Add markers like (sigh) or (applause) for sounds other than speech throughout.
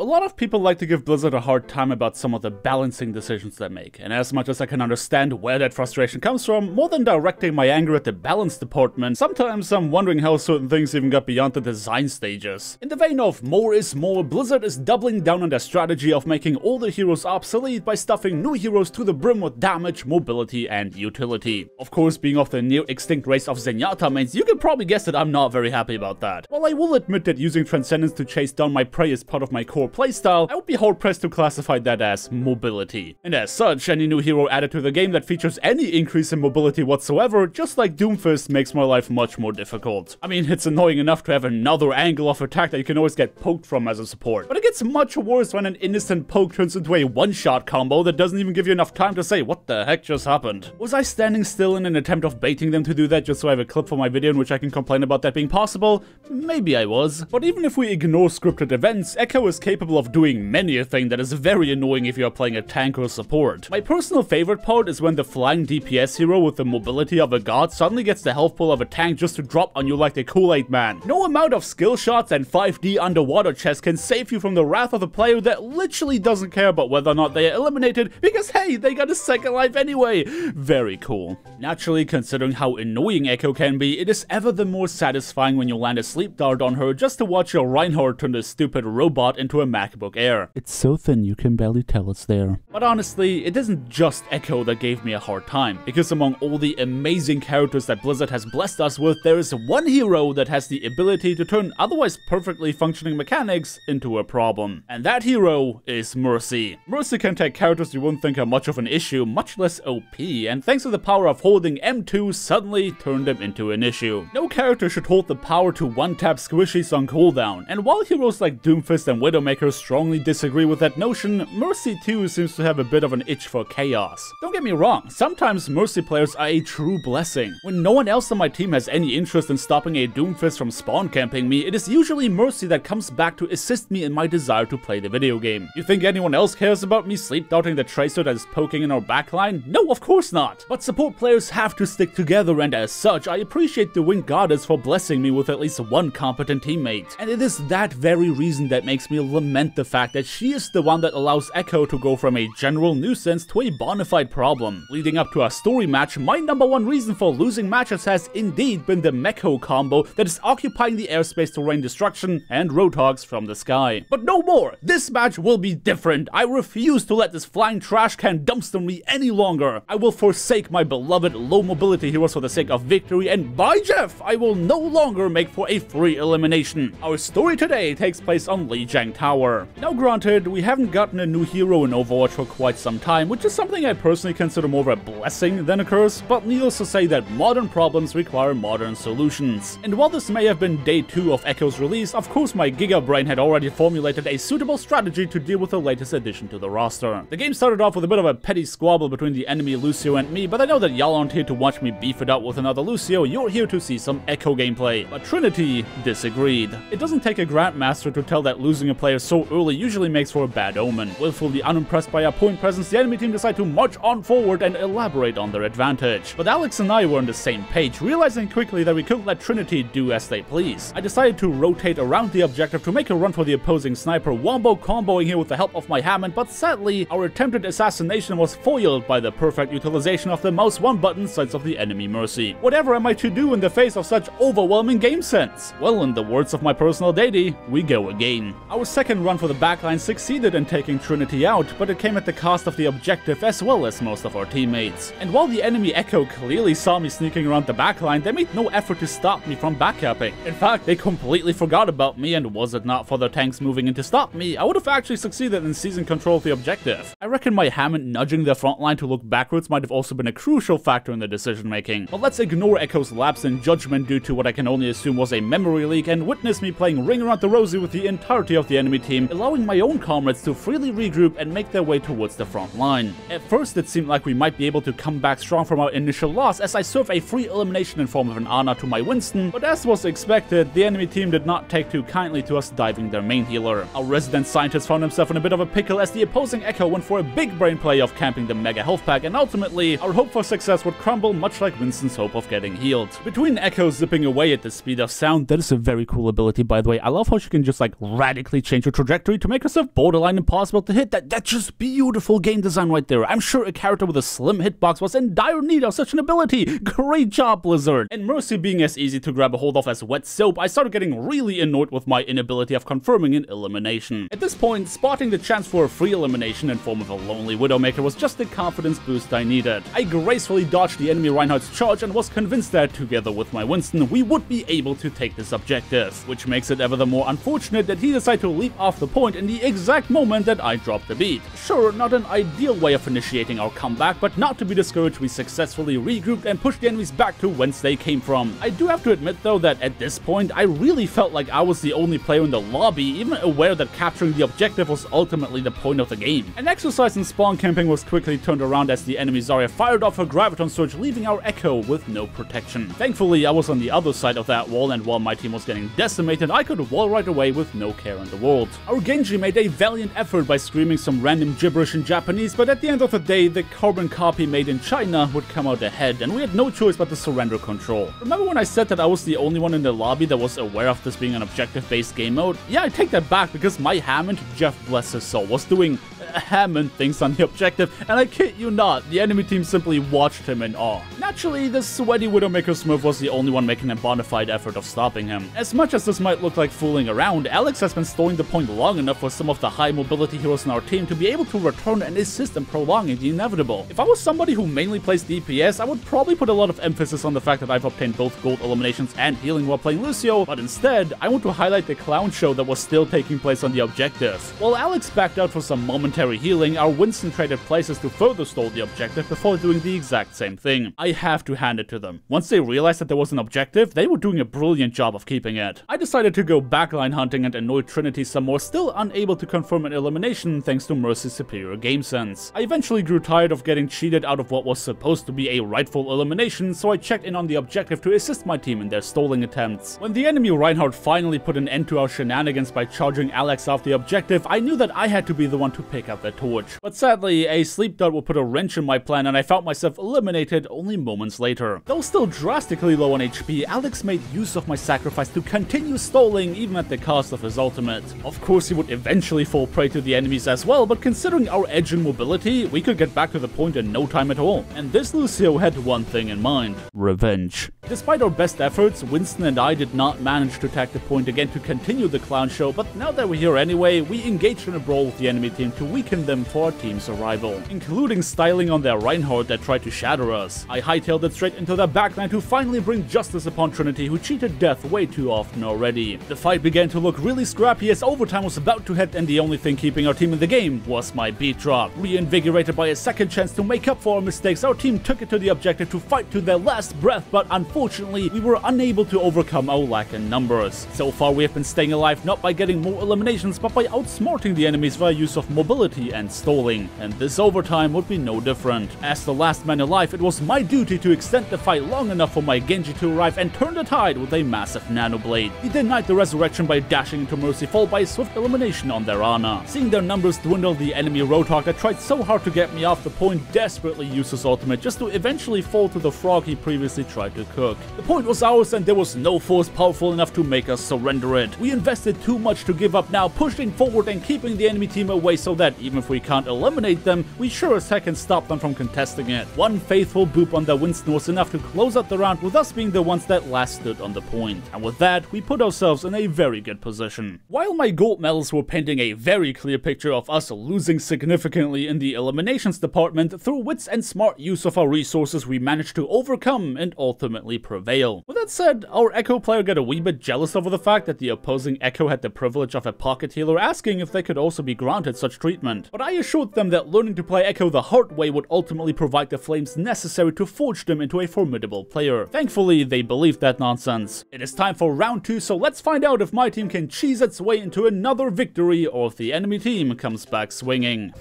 A lot of people like to give Blizzard a hard time about some of the balancing decisions they make, and as much as I can understand where that frustration comes from, more than directing my anger at the balance department, sometimes I'm wondering how certain things even got beyond the design stages. In the vein of more is more, Blizzard is doubling down on their strategy of making older heroes obsolete by stuffing new heroes to the brim with damage, mobility, and utility. Of course, being of the near extinct race of Zenyatta means you can probably guess that I'm not very happy about that. While I will admit that using Transcendence to chase down my prey is part of my core playstyle, I would be hard pressed to classify that as mobility. And as such, any new hero added to the game that features any increase in mobility whatsoever, just like Doomfist, makes my life much more difficult. I mean, it's annoying enough to have another angle of attack that you can always get poked from as a support, but it gets much worse when an innocent poke turns into a one-shot combo that doesn't even give you enough time to say what the heck just happened. Was I standing still in an attempt of baiting them to do that just so I have a clip for my video in which I can complain about that being possible? Maybe I was. But even if we ignore scripted events, Echo is capable of doing many a thing that is very annoying if you are playing a tank or support. My personal favorite part is when the flying DPS hero with the mobility of a god suddenly gets the health pool of a tank just to drop on you like the Kool-Aid man. No amount of skill shots and 5D underwater chests can save you from the wrath of a player that literally doesn't care about whether or not they are eliminated because hey, they got a second life anyway. Very cool. Naturally, considering how annoying Echo can be, it is ever the more satisfying when you land a sleep dart on her just to watch your Reinhardt turn the stupid robot into a MacBook Air. It's so thin you can barely tell it's there. But honestly, it isn't just Echo that gave me a hard time, because among all the amazing characters that Blizzard has blessed us with, there is one hero that has the ability to turn otherwise perfectly functioning mechanics into a problem. And that hero is Mercy. Mercy can take characters you wouldn't think are much of an issue, much less OP, and thanks to the power of holding M2, suddenly turn them into an issue. No character should hold the power to one-tap squishies on cooldown, and while heroes like Doomfist and Widowmaker strongly disagree with that notion, Mercy too seems to have a bit of an itch for chaos. Don't get me wrong, sometimes Mercy players are a true blessing. When no one else on my team has any interest in stopping a Doomfist from spawn camping me, it is usually Mercy that comes back to assist me in my desire to play the video game. You think anyone else cares about me sleep darting the Tracer that is poking in our backline? No, of course not. But support players have to stick together and as such, I appreciate the Wind Goddess for blessing me with at least one competent teammate. And it is that very reason that makes me lament the fact that she is the one that allows Echo to go from a general nuisance to a bona fide problem. Leading up to our story match, my number one reason for losing matches has indeed been the Mecho combo that is occupying the airspace to rain destruction and Roadhogs from the sky. But no more! This match will be different. I refuse to let this flying trash can dumpster me any longer. I will forsake my beloved low mobility heroes for the sake of victory and by Jeff, I will no longer make for a free elimination. Our story today takes place on Lijiang Tower. Now granted, we haven't gotten a new hero in Overwatch for quite some time, which is something I personally consider more of a blessing than a curse, but needless to say that modern problems require modern solutions. And while this may have been day 2 of Echo's release, of course my Giga Brain had already formulated a suitable strategy to deal with the latest addition to the roster. The game started off with a bit of a petty squabble between the enemy Lucio and me, but I know that y'all aren't here to watch me beef it up with another Lucio, you're here to see some Echo gameplay. But Trinity disagreed. It doesn't take a Grandmaster to tell that losing a player so early usually makes for a bad omen. Willfully unimpressed by our point presence, the enemy team decide to march on forward and elaborate on their advantage. But Alex and I were on the same page, realizing quickly that we couldn't let Trinity do as they please. I decided to rotate around the objective to make a run for the opposing sniper, wombo comboing here with the help of my Hammond, but sadly, our attempted assassination was foiled by the perfect utilization of the mouse one button sights of the enemy Mercy. Whatever am I to do in the face of such overwhelming game sense? Well, in the words of my personal deity, we go again. Our second run for the backline succeeded in taking Trinity out, but it came at the cost of the objective as well as most of our teammates. And while the enemy Echo clearly saw me sneaking around the backline, they made no effort to stop me from backcapping. In fact, they completely forgot about me and was it not for the tanks moving in to stop me, I would have actually succeeded in seizing control of the objective. I reckon my Hammond nudging the front line to look backwards might have also been a crucial factor in the decision making. But let's ignore Echo's lapse in judgment due to what I can only assume was a memory leak and witness me playing Ring Around the Rosie with the entirety of the enemy team, allowing my own comrades to freely regroup and make their way towards the front line. At first it seemed like we might be able to come back strong from our initial loss as I serve a free elimination in form of an Ana to my Winston, but as was expected, the enemy team did not take too kindly to us diving their main healer. Our resident scientist found himself in a bit of a pickle as the opposing Echo went for a big brain play of camping the mega health pack and ultimately our hope for success would crumble much like Winston's hope of getting healed. Between Echo zipping away at the speed of sound, that is a very cool ability by the way, I love how she can just like radically change her trajectory to make herself borderline impossible to hit. That That's just beautiful game design right there. I'm sure a character with a slim hitbox was in dire need of such an ability. Great job, Blizzard. And Mercy being as easy to grab a hold of as wet soap, I started getting really annoyed with my inability of confirming an elimination. At this point, spotting the chance for a free elimination in form of a lonely Widowmaker was just the confidence boost I needed. I gracefully dodged the enemy Reinhardt's charge and was convinced that, together with my Winston, we would be able to take this objective, which makes it ever the more unfortunate that he decided to leap off the point in the exact moment that I dropped the beat. Sure, not an ideal way of initiating our comeback, but not to be discouraged, we successfully regrouped and pushed the enemies back to whence they came from. I do have to admit though that at this point, I really felt like I was the only player in the lobby, even aware that capturing the objective was ultimately the point of the game. An exercise in spawn camping was quickly turned around as the enemy Zarya fired off her Graviton Surge, leaving our Echo with no protection. Thankfully, I was on the other side of that wall, and while my team was getting decimated, I could wall right away with no care in the world. Our Genji made a valiant effort by screaming some random gibberish in Japanese, but at the end of the day, the carbon copy made in China would come out ahead, and we had no choice but to surrender control. Remember when I said that I was the only one in the lobby that was aware of this being an objective-based game mode? Yeah, I take that back because my Hammond, Jeff bless his soul, was doing Hammond things on the objective, and I kid you not, the enemy team simply watched him in awe. Naturally, the sweaty Widowmaker Smurf was the only one making a bona fide effort of stopping him. As much as this might look like fooling around, Alex has been stalling the point long enough for some of the high mobility heroes in our team to be able to return and assist in prolonging the inevitable. If I was somebody who mainly plays DPS, I would probably put a lot of emphasis on the fact that I've obtained both gold eliminations and healing while playing Lucio, but instead, I want to highlight the clown show that was still taking place on the objective. While Alex backed out for some momentary healing, our Winston traded places to further stall the objective before doing the exact same thing. I have to hand it to them. Once they realized that there was an objective, they were doing a brilliant job of keeping it. I decided to go backline hunting and annoy Trinity some more, still unable to confirm an elimination thanks to Mercy's superior game sense. I eventually grew tired of getting cheated out of what was supposed to be a rightful elimination, so I checked in on the objective to assist my team in their stalling attempts. When the enemy Reinhardt finally put an end to our shenanigans by charging Alex off the objective, I knew that I had to be the one to pick up the torch. But sadly, a sleep dart would put a wrench in my plan and I found myself eliminated only moments later. Though still drastically low on HP, Alex made use of my sacrifice to continue stalling even at the cost of his ultimate. Of course, he would eventually fall prey to the enemies as well, but considering our edge in mobility, we could get back to the point in no time at all. And this Lucio had one thing in mind. Revenge. Despite our best efforts, Winston and I did not manage to attack the point again to continue the clown show, but now that we're here anyway, we engaged in a brawl with the enemy team to weaken them for our team's arrival, including styling on their Reinhardt that tried to shatter us. I hightailed it straight into their backline to finally bring justice upon Trinity who cheated death way too often already. The fight began to look really scrappy as overtime was about to hit and the only thing keeping our team in the game was my beat drop. Reinvigorated by a second chance to make up for our mistakes, our team took it to the objective to fight to their last breath, but unfortunately, we were unable to overcome our lack in numbers. So far, we have been staying alive not by getting more eliminations, but by outsmarting the enemies via use of mobility and stalling. And this overtime would be no different. As the last man alive, it was my duty to extend the fight long enough for my Genji to arrive and turn the tide with a massive nano blade. He denied the resurrection by dashing into Mercy, followed by swift elimination on their Ana. Seeing their numbers dwindle, the enemy Roadhog that tried so hard to get me off the point desperately used his ultimate just to eventually fall to the frog he previously tried to cook. The point was ours and there was no force powerful enough to make us surrender it. We invested too much to give up now, pushing forward and keeping the enemy team away so that even if we can't eliminate them, we sure as heck can stop them from contesting it. One faithful boop on their Winston was enough to close out the round with us being the ones that last stood on the point. And with that, we put ourselves in a very good position. While my gold medals were painting a very clear picture of us losing significantly in the eliminations department, through wits and smart use of our resources we managed to overcome and ultimately prevail. With that said, our Echo player got a wee bit jealous over the fact that the opposing Echo had the privilege of a pocket healer asking if they could also be granted such treatment. But I assured them that learning to play Echo the hard way would ultimately provide the flames necessary to forge them into a formidable player. Thankfully, they believed that nonsense. It is time for round 2, so let's find out if my team can cheese its way into another victory or if the enemy team comes back swinging.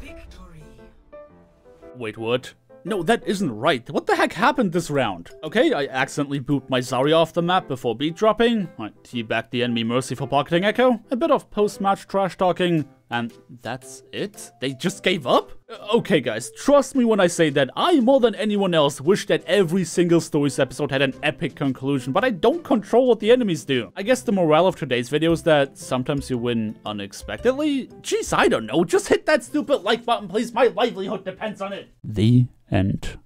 Victory. Wait, what? No, that isn't right. What the heck happened this round? Okay, I accidentally booped my Zarya off the map before beat dropping. I teabagged the enemy Mercy for pocketing Echo. A bit of post-match trash talking. And that's it? They just gave up? Uh, okay guys, trust me when I say that I more than anyone else wish that every single Stories episode had an epic conclusion, but I don't control what the enemies do. I guess the morale of today's video is that sometimes you win unexpectedly? Jeez, I don't know, just hit that stupid like button please, my livelihood depends on it. The end.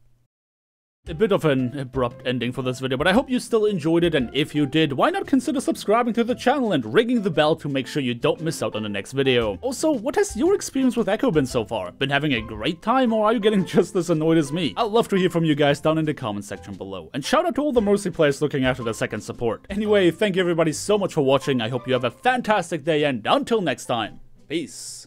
A bit of an abrupt ending for this video, but I hope you still enjoyed it, and if you did, why not consider subscribing to the channel and ringing the bell to make sure you don't miss out on the next video. Also, what has your experience with Echo been so far? Been having a great time, or are you getting (laughs) just as annoyed as me? I'd love to hear from you guys down in the comment section below. And shout out to all the Mercy players looking after the second support. Anyway, thank you everybody so much for watching, I hope you have a fantastic day, and until next time, peace.